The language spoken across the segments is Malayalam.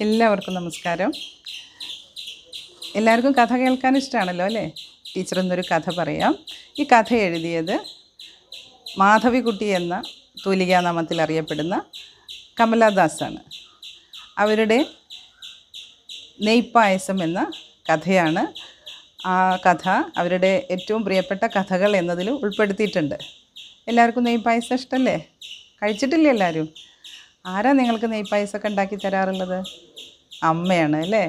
എല്ലാവർക്കും നമസ്കാരം. എല്ലാവർക്കും കഥ കേൾക്കാൻ ഇഷ്ടമാണല്ലോ അല്ലേ? ടീച്ചർ എന്നൊരു കഥ പറയാം. ഈ കഥ എഴുതിയത് മാധവിക്കുട്ടി എന്ന തൂലികാ നാമത്തിൽ അറിയപ്പെടുന്ന കമലാദാസാണ്. അവരുടെ നെയ്പ്പായസം എന്ന കഥയാണ് ആ കഥ. അവരുടെ ഏറ്റവും പ്രിയപ്പെട്ട കഥകൾ എന്നതിൽ ഉൾപ്പെടുത്തിയിട്ടുണ്ട്. എല്ലാവർക്കും നെയ്പ്പായസം ഇഷ്ടമല്ലേ കഴിച്ചിട്ടില്ലേ എല്ലാവരും? ആരാ നിങ്ങൾക്ക് നെയ്പ്പായസമൊക്കെ ഉണ്ടാക്കി തരാറുള്ളത്? അമ്മയാണ് അല്ലേ?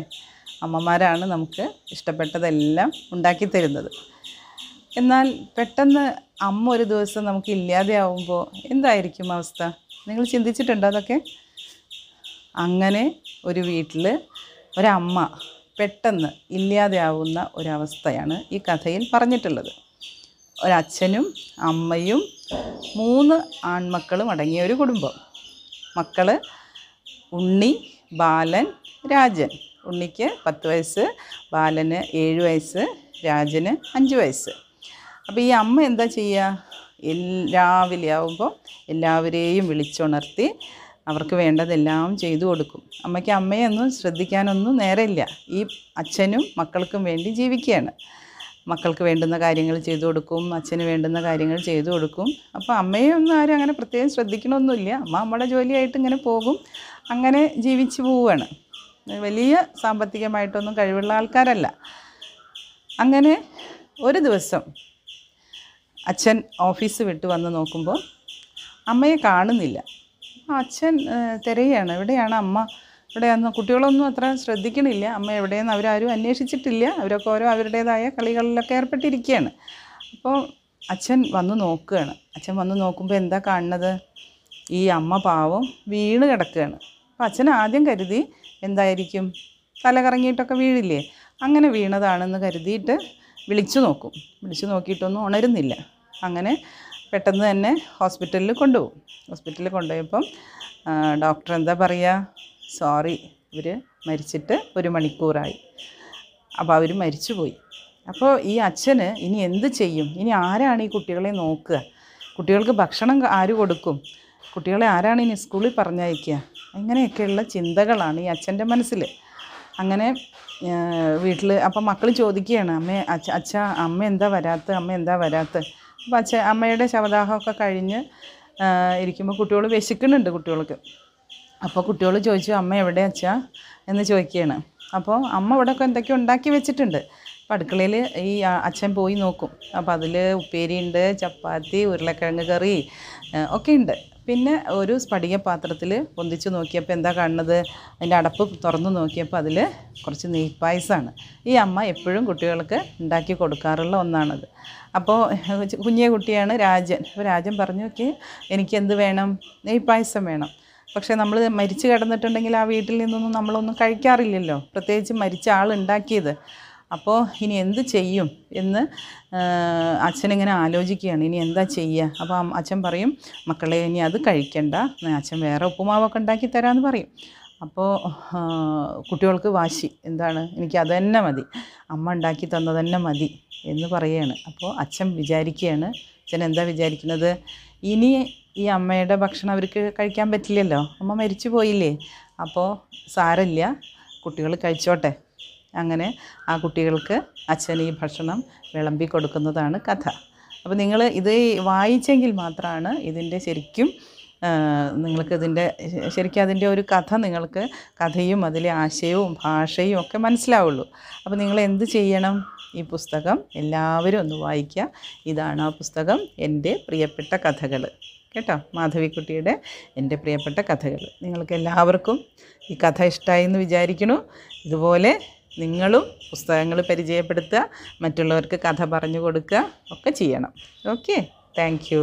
അമ്മമാരാണ് നമുക്ക് ഇഷ്ടപ്പെട്ടതെല്ലാം ഉണ്ടാക്കി തരുന്നത്. എന്നാൽ പെട്ടെന്ന് അമ്മ ഒരു ദിവസം നമുക്ക് ഇല്ലാതെയാവുമ്പോൾ എന്തായിരിക്കും അവസ്ഥ? നിങ്ങൾ ചിന്തിച്ചിട്ടുണ്ടോ അതൊക്കെ? അങ്ങനെ ഒരു വീട്ടിൽ ഒരമ്മ പെട്ടെന്ന് ഇല്ലാതെയാവുന്ന ഒരവസ്ഥയാണ് ഈ കഥയിൽ പറഞ്ഞിട്ടുള്ളത്. ഒരച്ഛനും അമ്മയും മൂന്ന് ആൺമക്കളും അടങ്ങിയ ഒരു കുടുംബം. മക്കൾ ഉണ്ണി ബാലൻ രാജൻ. ഉണ്ണിക്ക് പത്ത് വയസ്സ് ബാലന് ഏഴ് വയസ്സ് രാജന് അഞ്ച് വയസ്സ്. അപ്പോൾ ഈ അമ്മ എന്താ ചെയ്യുക എൽ രാവിലെ ആവുമ്പോൾ എല്ലാവരെയും വിളിച്ചുണർത്തി അവർക്ക് വേണ്ടതെല്ലാം ചെയ്തു കൊടുക്കും. അമ്മയ്ക്ക് അമ്മയൊന്നും ശ്രദ്ധിക്കാനൊന്നും നേരമില്ല. ഈ അച്ഛനും മക്കൾക്കും വേണ്ടി ജീവിക്കുകയാണ്. മക്കൾക്ക് വേണ്ടുന്ന കാര്യങ്ങൾ ചെയ്തു കൊടുക്കും അച്ഛന് വേണ്ടുന്ന കാര്യങ്ങൾ ചെയ്തു കൊടുക്കും. അപ്പോൾ അമ്മയെ ഒന്നും ആരും അങ്ങനെ പ്രത്യേകം ശ്രദ്ധിക്കണമൊന്നുമില്ല. അമ്മ അമ്മയുടെ ജോലിയായിട്ട് ഇങ്ങനെ പോകും അങ്ങനെ ജീവിച്ചു പോവുകയാണ്. വലിയ സാമ്പത്തികമായിട്ടൊന്നും കഴിവുള്ള ആൾക്കാരല്ല. അങ്ങനെ ഒരു ദിവസം അച്ഛൻ ഓഫീസ് വിട്ട് വന്ന് നോക്കുമ്പോൾ അമ്മയെ കാണുന്നില്ല. അച്ഛൻ തിരയാണ്. എവിടെയാണ് അമ്മ? ഇവിടെയൊന്നും കുട്ടികളൊന്നും അത്ര ശ്രദ്ധിക്കണില്ല. അമ്മ എവിടെയെന്ന് അവരാരും അന്വേഷിച്ചിട്ടില്ല. അവരൊക്കെ ഓരോ അവരുടേതായ കളികളിലൊക്കെ ഏർപ്പെട്ടിരിക്കുകയാണ് അപ്പോൾ അച്ഛൻ വന്ന് നോക്കുകയാണ്. അച്ഛൻ വന്ന് നോക്കുമ്പോൾ എന്താ കാണുന്നത്? ഈ അമ്മ പാവം വീണ് കിടക്കുകയാണ്. അപ്പോൾ അച്ഛൻ ആദ്യം കരുതി എന്തായിരിക്കും? തല കറങ്ങിയിട്ടൊക്കെ വീഴില്ലേ? അങ്ങനെ വീണതാണെന്ന് കരുതിയിട്ട് വിളിച്ചു നോക്കും. വിളിച്ചു നോക്കിയിട്ടൊന്നും ഉണരുന്നില്ല. അങ്ങനെ പെട്ടെന്ന് തന്നെ ഹോസ്പിറ്റലിൽ കൊണ്ടുപോകും. ഹോസ്പിറ്റലിൽ കൊണ്ടുപോയപ്പം ഡോക്ടർ എന്താ പറയുക? സോറി ഇവർ മരിച്ചിട്ട് ഒരു മണിക്കൂറായി. അപ്പോൾ അവർ മരിച്ചുപോയി. അപ്പോൾ ഈ അച്ഛന് ഇനി എന്ത് ചെയ്യും? ഇനി ആരാണ് ഈ കുട്ടികളെ നോക്കുക? കുട്ടികൾക്ക് ഭക്ഷണം ആര് കൊടുക്കും? കുട്ടികളെ ആരാണ് ഇനി സ്കൂളിൽ പറഞ്ഞയക്കുക? ഇങ്ങനെയൊക്കെയുള്ള ചിന്തകളാണ് ഈ അച്ഛന്റെ മനസ്സിൽ. അങ്ങനെ വീട്ടിൽ അപ്പം മക്കൾ ചോദിക്കുകയാണ് അമ്മ അച്ഛ അച്ഛ അമ്മ എന്താ വരാത്ത? അമ്മ എന്താ വരാത്ത? അപ്പം അച്ഛ അമ്മയുടെ ശവദാഹമൊക്കെ കഴിഞ്ഞ് ഇരിക്കുമ്പോൾ കുട്ടികൾ വിശക്കുന്നുണ്ട് കുട്ടികൾക്ക്. അപ്പോൾ കുട്ടികൾ ചോദിച്ചു അമ്മ എവിടെ അച്ഛാ? എന്ന് ചോദിക്കുകയാണ്. അപ്പോൾ അമ്മ ഇവിടെ എന്തൊക്കെയോ ഉണ്ടാക്കി വെച്ചിട്ടുണ്ട്. അപ്പോൾ അടുക്കളയിൽ ഈ അച്ഛൻ പോയി നോക്കും. അപ്പോൾ അതിൽ ഉപ്പേരിയുണ്ട് ചപ്പാത്തി ഉരുളക്കിഴങ്ങ് കറി ഒക്കെ ഉണ്ട്. പിന്നെ ഒരു സ്ഫടിക പാത്രത്തിൽ പൊന്തിച്ച് നോക്കിയപ്പോൾ എന്താ കാണുന്നത്? അതിന്റെ അടപ്പ് തുറന്നു നോക്കിയപ്പോൾ അതിൽ കുറച്ച് നെയ്പ്പായസമാണ് ഈ അമ്മ എപ്പോഴും കുട്ടികൾക്ക് ഉണ്ടാക്കി കൊടുക്കാറുള്ള ഒന്നാണത്. അപ്പോൾ കുഞ്ഞേ കുട്ടിയാണ് രാജൻ. അപ്പോൾ രാജൻ പറഞ്ഞു ഓക്കെ എനിക്ക് എന്ത് വേണം? നെയ്പ്പായസം വേണം. പക്ഷേ നമ്മൾ മരിച്ചു കിടന്നിട്ടുണ്ടെങ്കിൽ ആ വീട്ടിൽ നിന്നൊന്നും നമ്മളൊന്നും കഴിക്കാറില്ലല്ലോ. പ്രത്യേകിച്ച് മരിച്ച ആൾ ഉണ്ടാക്കിയത്. അപ്പോൾ ഇനി എന്ത് ചെയ്യും എന്ന് അച്ഛനിങ്ങനെ ആലോചിക്കുകയാണ്. ഇനി എന്താ ചെയ്യുക അപ്പോൾ അച്ഛൻ പറയും മക്കളെ ഇനി അത് കഴിക്കണ്ട. അച്ഛൻ വേറെ ഉപ്പുമാവൊക്കെ ഉണ്ടാക്കി തരാമെന്ന് പറയും. അപ്പോൾ കുട്ടികൾക്ക് വാശി. എന്താണ്? എനിക്ക് അത് തന്നെ മതി. അമ്മ ഉണ്ടാക്കി തന്നത് തന്നെ മതി. എന്ന് പറയുകയാണ് അപ്പോൾ അച്ഛൻ വിചാരിക്കുകയാണ്. അച്ഛൻ എന്താ വിചാരിക്കുന്നത്? ഇനി ഈ അമ്മയുടെ ഭക്ഷണം അവർക്ക് കഴിക്കാൻ പറ്റില്ലല്ലോ. അമ്മ മരിച്ചു പോയില്ലേ. അപ്പോൾ സാരമില്ല. കുട്ടികൾ കഴിച്ചോട്ടെ. അങ്ങനെ ആ കുട്ടികൾക്ക് അച്ഛൻ ഈ ഭക്ഷണം വിളമ്പി കൊടുക്കുന്നതാണ് കഥ. അപ്പോൾ നിങ്ങൾ ഇത് വായിച്ചെങ്കിൽ മാത്രമാണ് ഇതിന്റെ ശരിക്കും നിങ്ങൾക്ക് ഇതിന്റെ ശരിക്കും അതിന്റെ ഒരു കഥ നിങ്ങൾക്ക് കഥയും അതിലെ ആശയവും ഭാഷയും ഒക്കെ മനസ്സിലാവുള്ളൂ. അപ്പോൾ നിങ്ങൾ എന്ത് ചെയ്യണം? ഈ പുസ്തകം എല്ലാവരും ഒന്ന് വായിക്കുക. ഇതാണ് ആ പുസ്തകം. എന്റെ പ്രിയപ്പെട്ട കഥകൾ. കേട്ടോ? മാധവിക്കുട്ടിയുടെ എന്റെ പ്രിയപ്പെട്ട കഥകൾ. നിങ്ങൾക്ക് എല്ലാവർക്കും ഈ കഥ ഇഷ്ടമായി എന്ന് വിചാരിക്കണു ഇതുപോലെ നിങ്ങളും പുസ്തകങ്ങൾ പരിചയപ്പെടുത്തുക മറ്റുള്ളവർക്ക് കഥ പറഞ്ഞു കൊടുക്കുക ഒക്കെ ചെയ്യണം. ഓക്കെ. താങ്ക്